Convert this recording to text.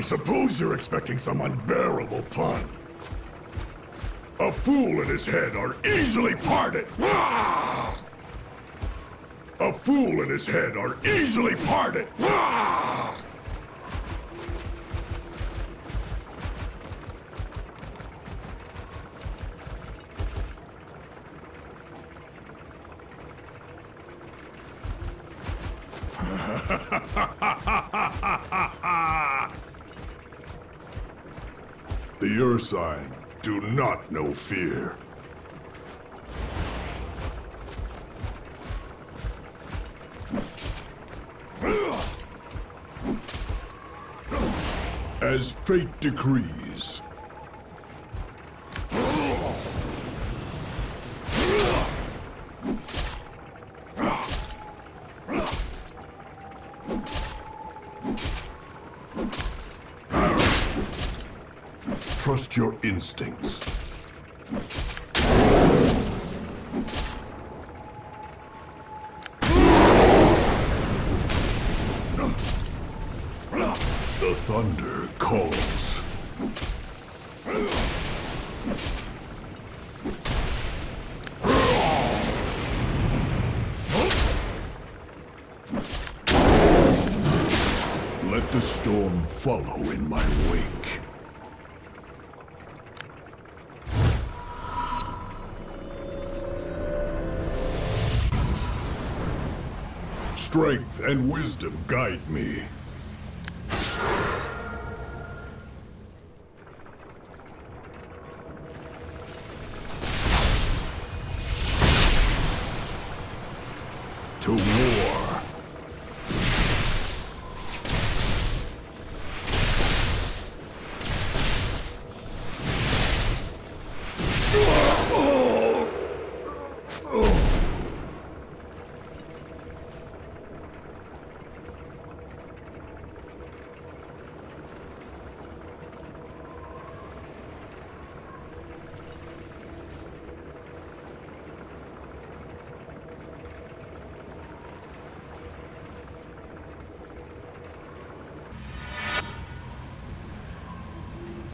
suppose you're expecting some unbearable pun. A fool and his head are easily parted. A fool and his head are easily parted. The Ursine do not know fear. As fate decrees. Trust your instincts. The thunder calls. Let the storm follow in my wake. Strength and wisdom guide me. To